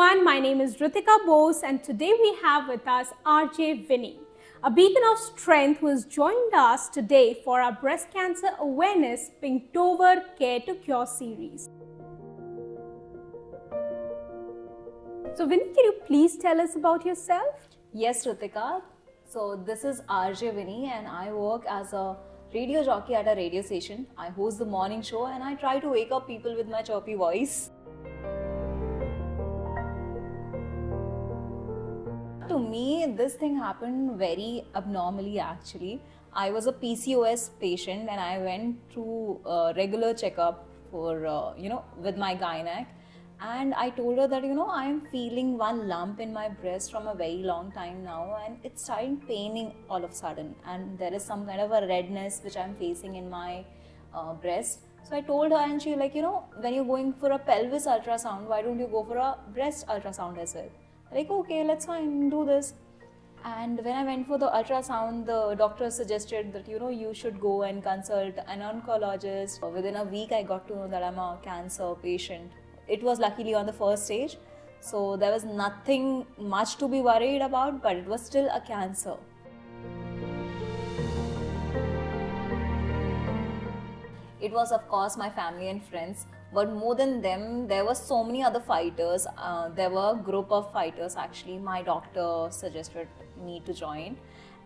everyone. My name is Ritika Bose, and today we have with us RJ Vini, a beacon of strength who has joined us today for our breast cancer awareness Pinktober Care to Cure series. So, Vini, can you please tell us about yourself? Yes, Ritika. So this is RJ Vini, and I work as a radio jockey at a radio station. I host the morning show, and I try to wake up people with my chirpy voice. Me, this thing happened very abnormally actually. I was a PCOS patient and I went to a regular checkup for, uh, you know, with my gynec. And i told her that you know i am feeling one lump in my breast from a very long time now and it's starting paining all of a sudden. And there is some kind of a redness which i'm facing in my uh, breast. So i told her and she like you know when you're going for a pelvis ultrasound why don't you go for a breast ultrasound as well like okay let's fine do this. And when i went for the ultrasound the doctor suggested that you know you should go and consult an oncologist. Within a week i got to know that i'm a cancer patient. It was luckily on the first stage. So there was nothing much to be worried about but it was still a cancer it was of course my family and friends. But more than them there were so many other fighters. Uh, there were a group of fighters actually my doctor suggested me to join.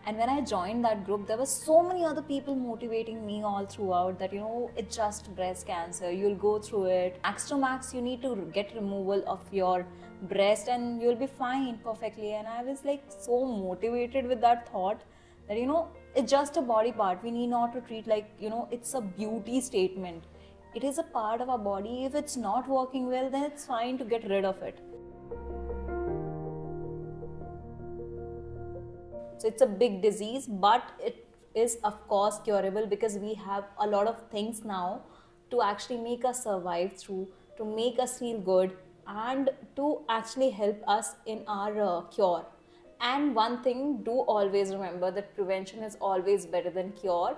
And when I joined that group, there were so many other people motivating me all throughout that, you know, it's just breast cancer, you'll go through it. Max to max, you need to get removal of your breast and you'll be fine perfectly. And I was like so motivated with that thought that, you know, it's just a body part. We need not to treat like, you know, it's a beauty statement. It is a part of our body. If it's not working well, then it's fine to get rid of it. So it's a big disease, but it is of course curable because we have a lot of things now to actually make us survive through, to make us feel good, and to actually help us in our uh, cure. And one thing, do always remember that prevention is always better than cure.